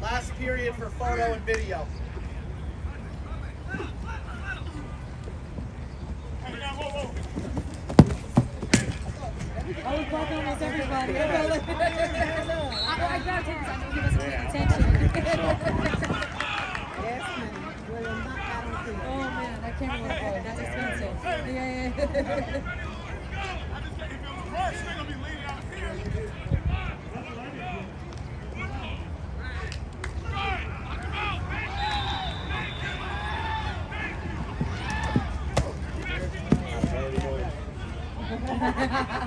Last period for photo and video. Hey, now, whoa, whoa. I was walking almost everybody. I felt like, I, I grabbed him because I knew he wasn't paying attention. oh man, that camera was That's expensive. Yeah, yeah. Ha ha ha ha!